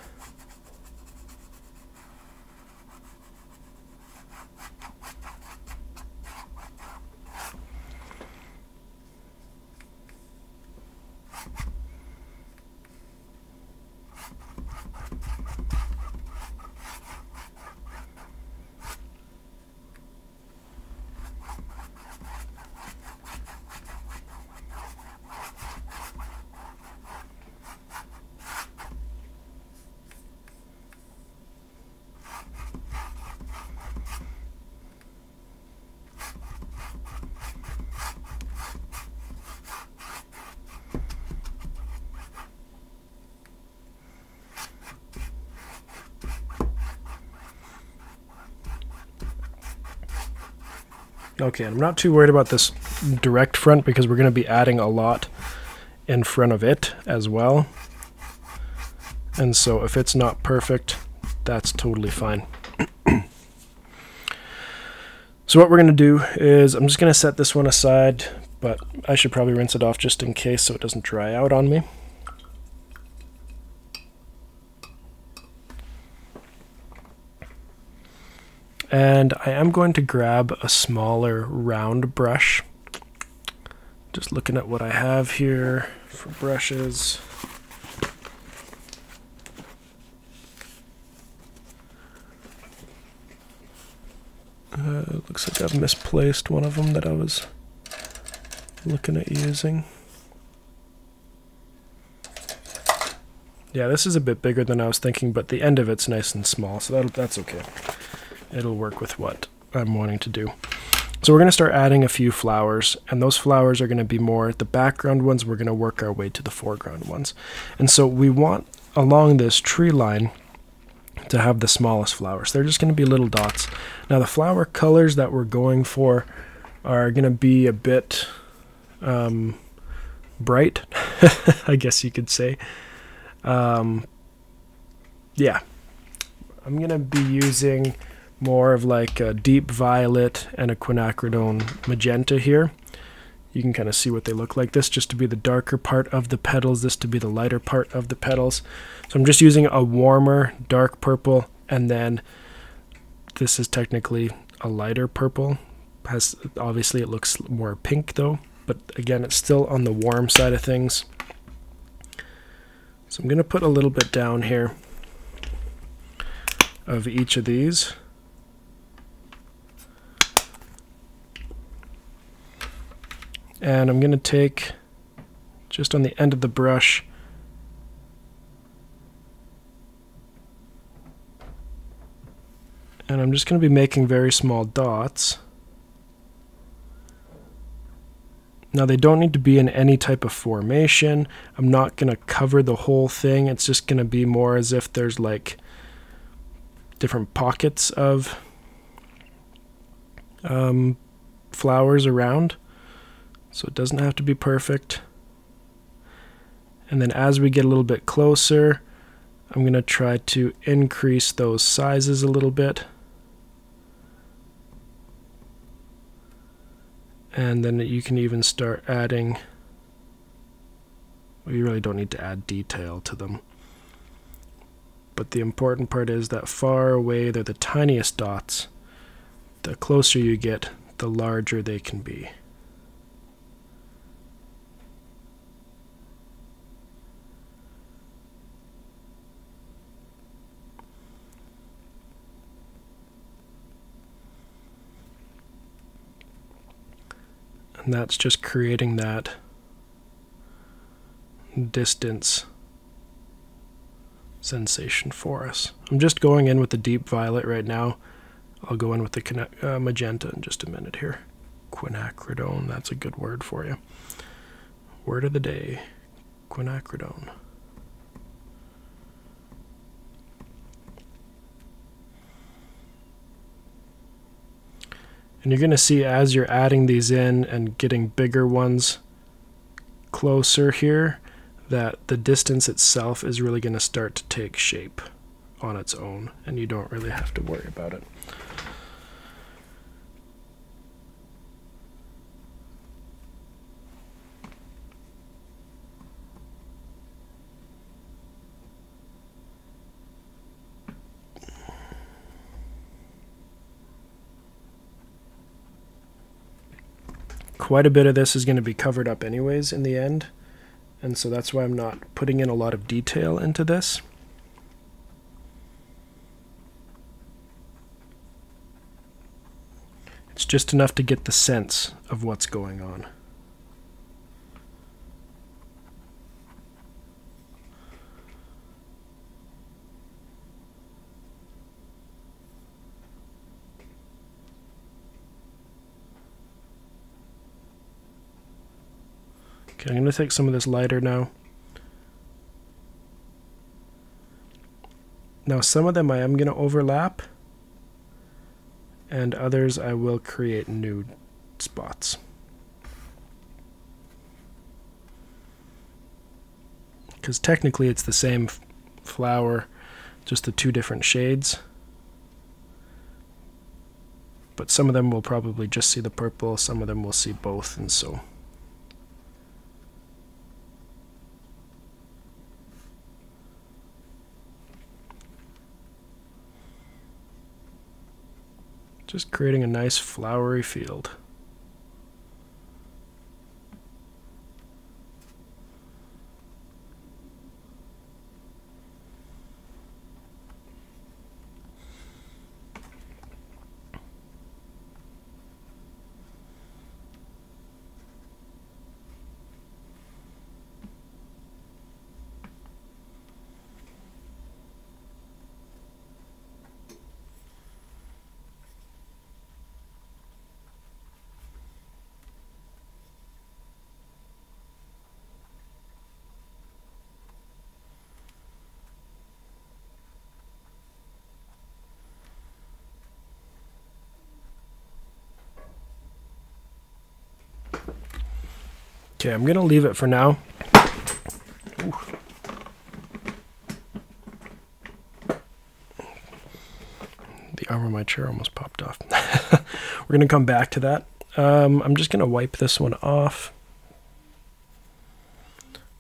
Okay, I'm not too worried about this direct front because we're going to be adding a lot in front of it as well. And so if it's not perfect, that's totally fine. so what we're going to do is I'm just going to set this one aside, but I should probably rinse it off just in case so it doesn't dry out on me. And I am going to grab a smaller round brush. Just looking at what I have here for brushes. Uh, looks like I've misplaced one of them that I was looking at using. Yeah, this is a bit bigger than I was thinking, but the end of it's nice and small, so that that's okay it'll work with what I'm wanting to do. So we're going to start adding a few flowers, and those flowers are going to be more the background ones. We're going to work our way to the foreground ones. And so we want along this tree line to have the smallest flowers. They're just going to be little dots. Now the flower colors that we're going for are going to be a bit um, bright, I guess you could say. Um, yeah, I'm going to be using more of like a deep violet and a quinacridone magenta here. You can kind of see what they look like. This just to be the darker part of the petals, this to be the lighter part of the petals. So I'm just using a warmer dark purple and then this is technically a lighter purple. Has obviously it looks more pink though, but again it's still on the warm side of things. So I'm going to put a little bit down here of each of these. And I'm going to take just on the end of the brush and I'm just going to be making very small dots. Now they don't need to be in any type of formation. I'm not going to cover the whole thing. It's just going to be more as if there's like different pockets of um, flowers around. So it doesn't have to be perfect. And then as we get a little bit closer, I'm going to try to increase those sizes a little bit. And then you can even start adding, well, you really don't need to add detail to them. But the important part is that far away, they're the tiniest dots. The closer you get, the larger they can be. And that's just creating that distance sensation for us. I'm just going in with the deep violet right now. I'll go in with the uh, magenta in just a minute here. Quinacridone, that's a good word for you. Word of the day, quinacridone. And you're going to see as you're adding these in and getting bigger ones closer here, that the distance itself is really going to start to take shape on its own, and you don't really have to worry about it. Quite a bit of this is going to be covered up anyways in the end and so that's why I'm not putting in a lot of detail into this. It's just enough to get the sense of what's going on. Okay, I'm going to take some of this lighter now. Now some of them I am going to overlap and others I will create new spots. Because technically it's the same flower, just the two different shades. But some of them will probably just see the purple, some of them will see both, and so Just creating a nice flowery field. Okay, I'm going to leave it for now. Ooh. The arm of my chair almost popped off. We're going to come back to that. Um, I'm just going to wipe this one off.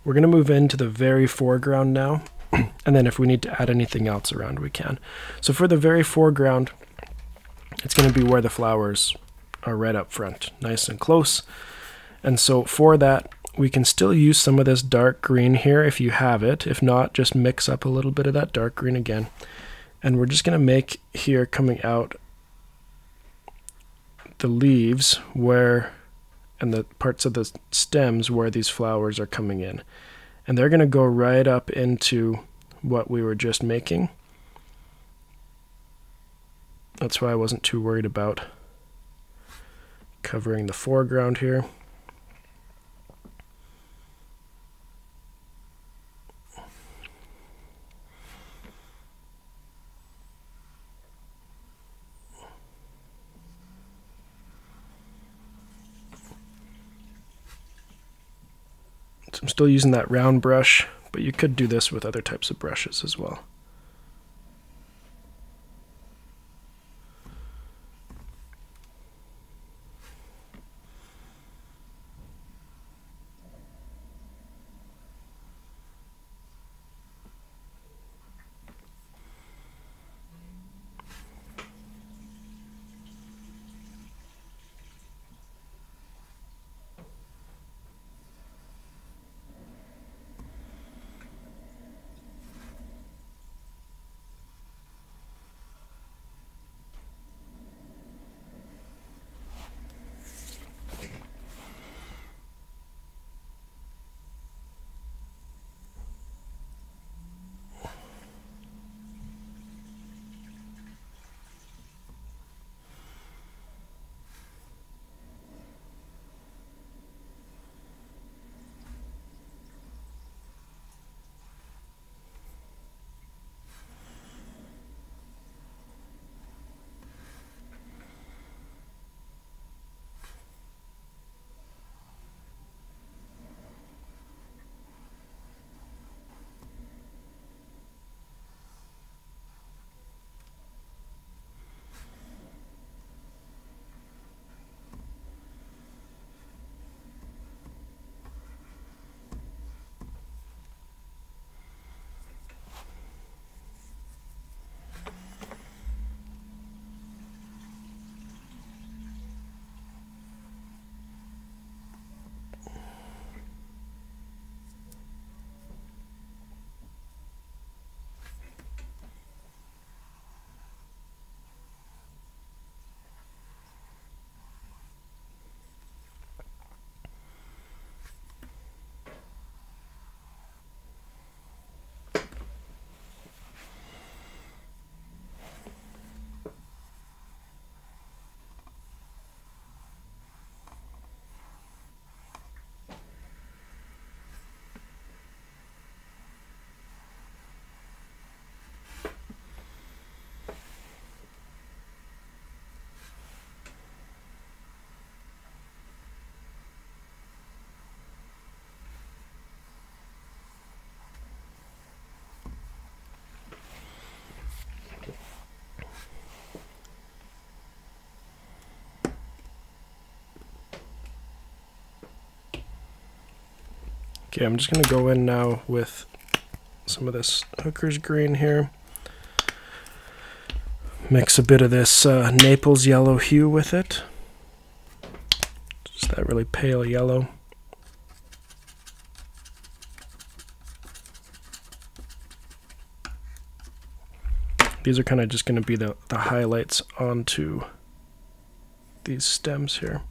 We're going to move into the very foreground now. and then if we need to add anything else around, we can. So for the very foreground, it's going to be where the flowers are right up front, nice and close. And so for that, we can still use some of this dark green here if you have it. If not, just mix up a little bit of that dark green again. And we're just going to make here coming out the leaves where, and the parts of the stems where these flowers are coming in. And they're going to go right up into what we were just making. That's why I wasn't too worried about covering the foreground here. I'm still using that round brush, but you could do this with other types of brushes as well. Okay, I'm just going to go in now with some of this hooker's green here. Mix a bit of this uh, Naples yellow hue with it. Just that really pale yellow. These are kind of just going to be the, the highlights onto these stems here.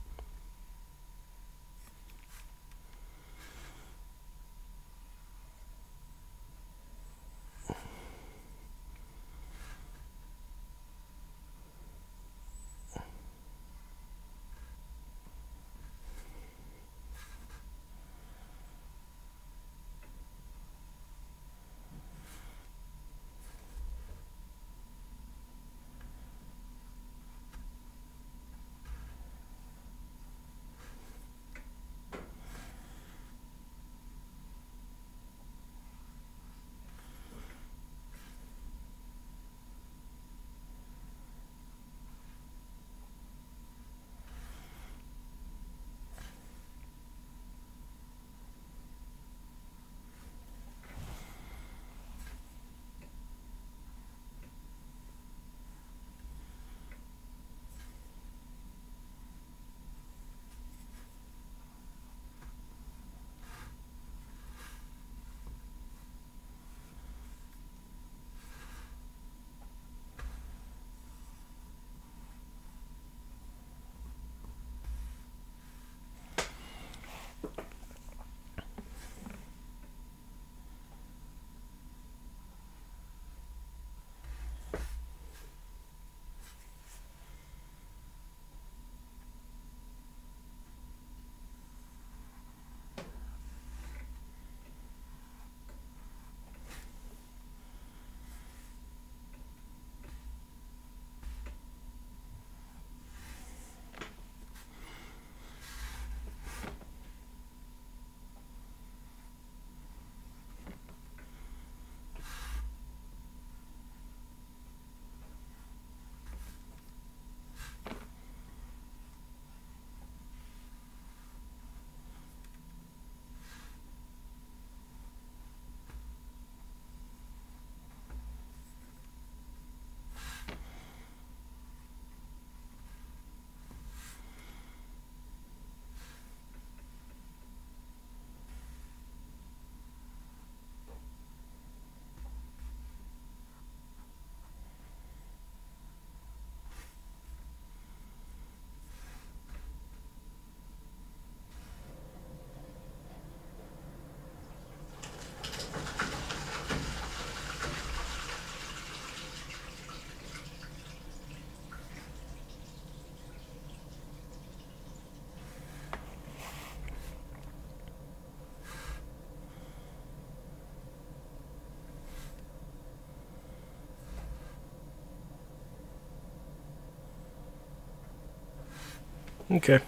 Okay.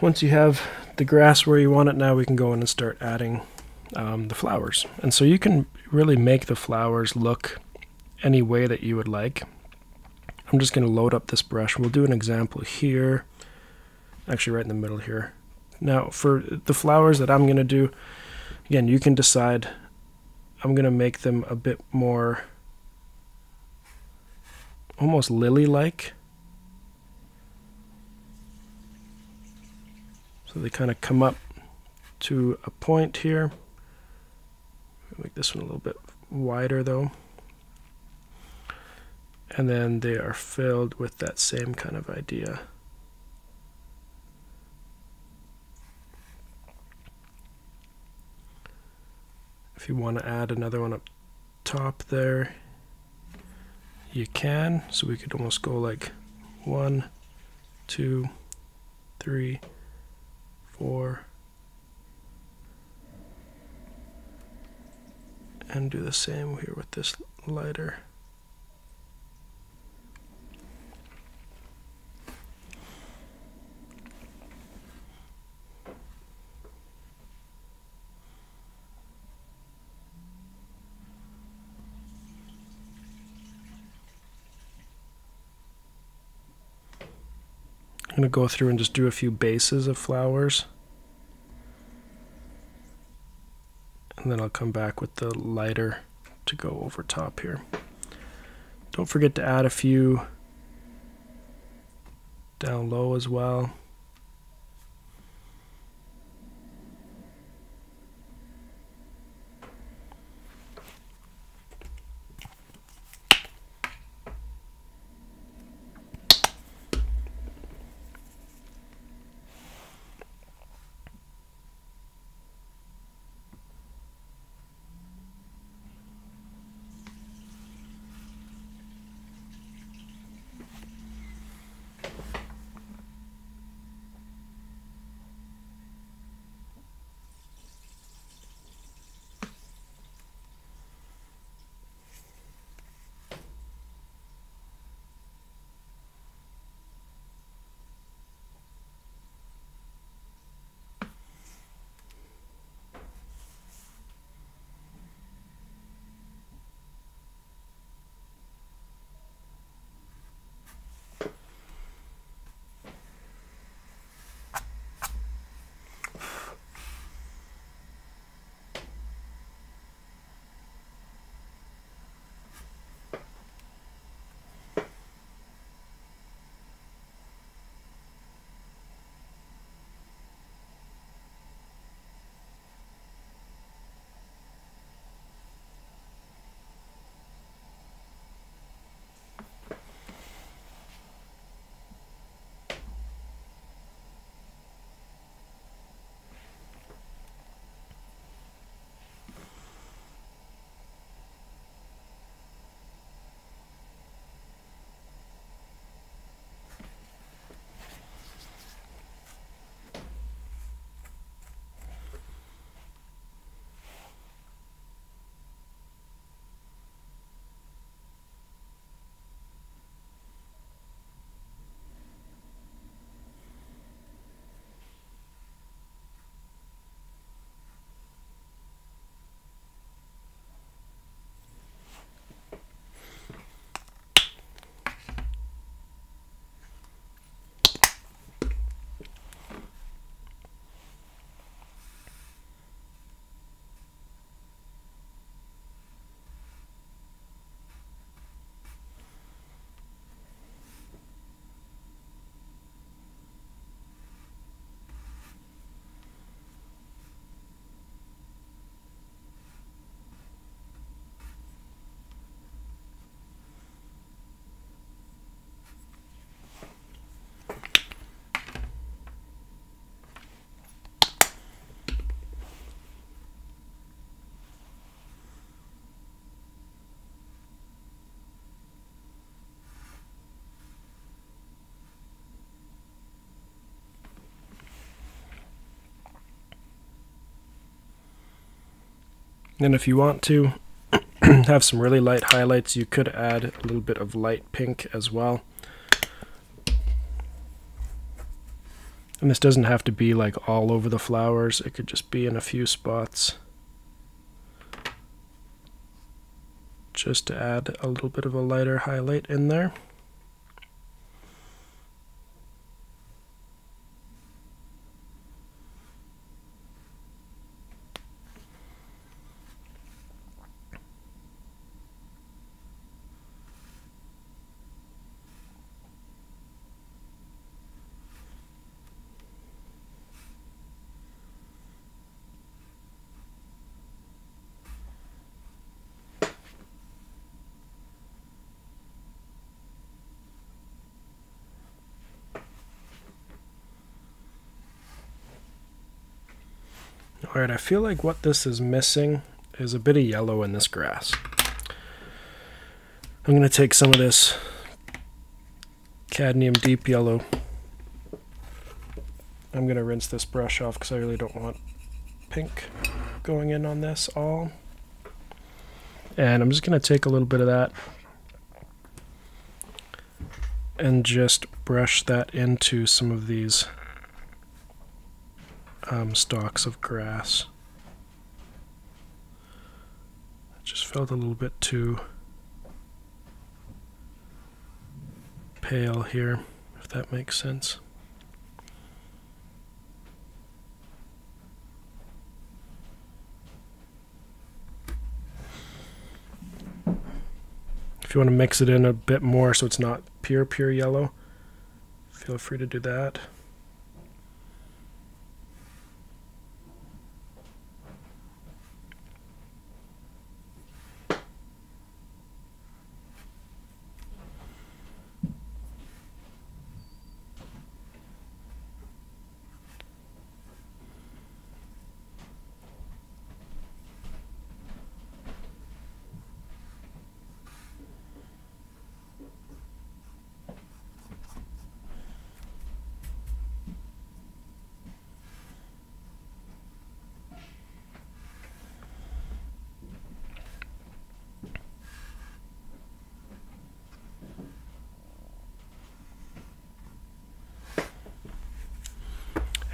Once you have the grass where you want it now, we can go in and start adding um, the flowers. And so you can really make the flowers look any way that you would like. I'm just going to load up this brush. We'll do an example here, actually right in the middle here. Now for the flowers that I'm going to do, again, you can decide. I'm going to make them a bit more almost lily-like. So they kind of come up to a point here. Make this one a little bit wider though. And then they are filled with that same kind of idea. If you want to add another one up top there, you can. So we could almost go like one, two, three, four, and do the same here with this lighter. going to go through and just do a few bases of flowers. And then I'll come back with the lighter to go over top here. Don't forget to add a few down low as well. And if you want to have some really light highlights, you could add a little bit of light pink as well. And this doesn't have to be like all over the flowers, it could just be in a few spots. Just to add a little bit of a lighter highlight in there. Alright, I feel like what this is missing is a bit of yellow in this grass. I'm going to take some of this cadmium deep yellow. I'm going to rinse this brush off because I really don't want pink going in on this all. And I'm just going to take a little bit of that and just brush that into some of these um, stalks of grass. It just felt a little bit too pale here, if that makes sense. If you want to mix it in a bit more so it's not pure, pure yellow, feel free to do that.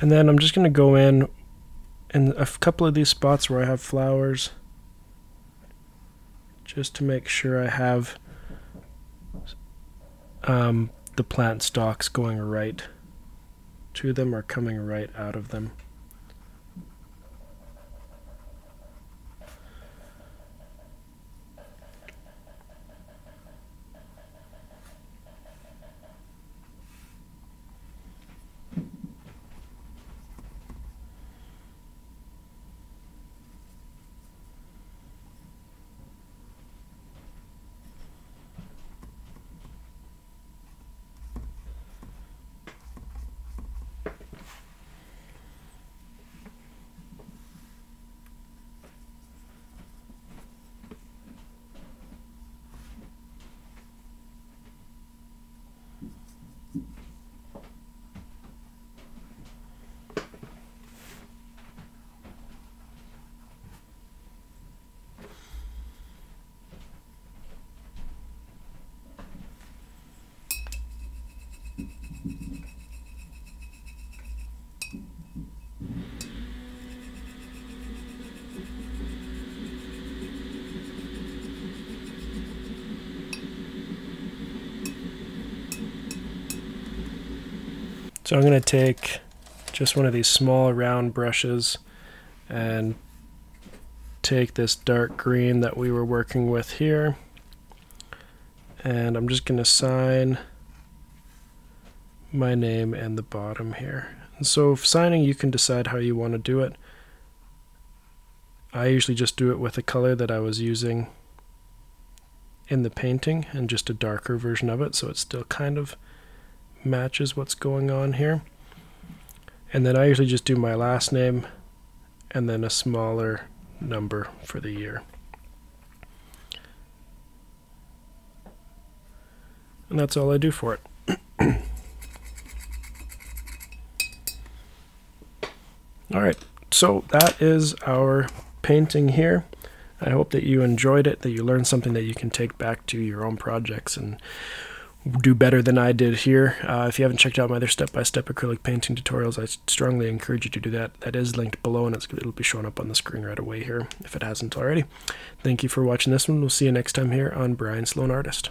And then I'm just going to go in in a couple of these spots where I have flowers just to make sure I have um, the plant stalks going right to them or coming right out of them. So I'm going to take just one of these small round brushes and take this dark green that we were working with here and I'm just going to sign my name and the bottom here. And so signing you can decide how you want to do it. I usually just do it with a color that I was using in the painting and just a darker version of it so it's still kind of matches what's going on here. And then I usually just do my last name and then a smaller number for the year. And that's all I do for it. all right, so that is our painting here. I hope that you enjoyed it, that you learned something that you can take back to your own projects and do better than I did here. Uh, if you haven't checked out my other step-by-step acrylic painting tutorials, I strongly encourage you to do that. That is linked below, and it'll be showing up on the screen right away here if it hasn't already. Thank you for watching this one. We'll see you next time here on Brian Sloan Artist.